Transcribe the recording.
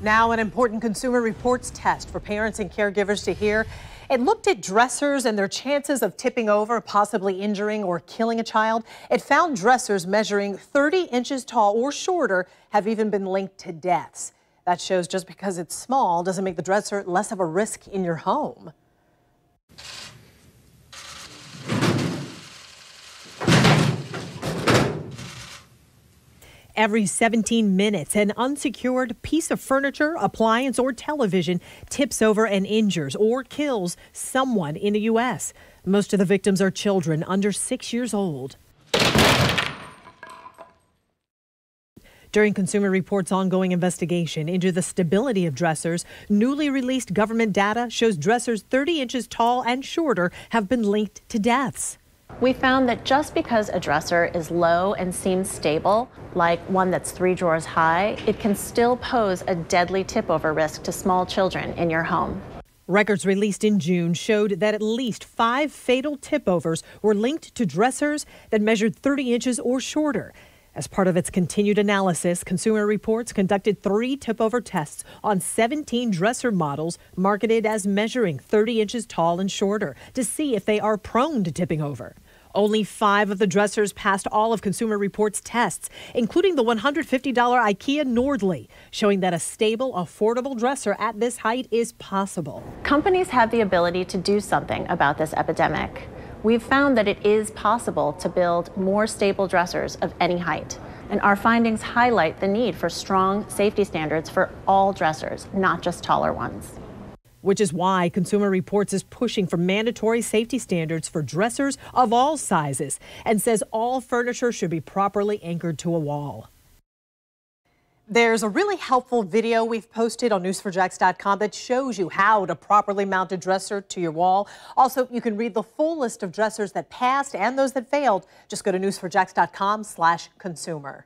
Now, an important Consumer Reports test for parents and caregivers to hear. It looked at dressers and their chances of tipping over, possibly injuring or killing a child. It found dressers measuring 30 inches tall or shorter have even been linked to deaths. That shows just because it's small doesn't make the dresser less of a risk in your home. Every 17 minutes, an unsecured piece of furniture, appliance, or television tips over and injures or kills someone in the U.S. Most of the victims are children under six years old. During Consumer Reports' ongoing investigation into the stability of dressers, newly released government data shows dressers 30 inches tall and shorter have been linked to deaths. We found that just because a dresser is low and seems stable, like one that's three drawers high, it can still pose a deadly tip over risk to small children in your home. Records released in June showed that at least five fatal tip overs were linked to dressers that measured 30 inches or shorter. As part of its continued analysis, Consumer Reports conducted three tip over tests on 17 dresser models marketed as measuring 30 inches tall and shorter to see if they are prone to tipping over. Only five of the dressers passed all of Consumer Reports tests, including the $150 IKEA Nordli, showing that a stable, affordable dresser at this height is possible. Companies have the ability to do something about this epidemic. We've found that it is possible to build more stable dressers of any height. And our findings highlight the need for strong safety standards for all dressers, not just taller ones which is why Consumer Reports is pushing for mandatory safety standards for dressers of all sizes and says all furniture should be properly anchored to a wall. There's a really helpful video we've posted on news4jax.com that shows you how to properly mount a dresser to your wall. Also, you can read the full list of dressers that passed and those that failed. Just go to news4jax.com slash consumer.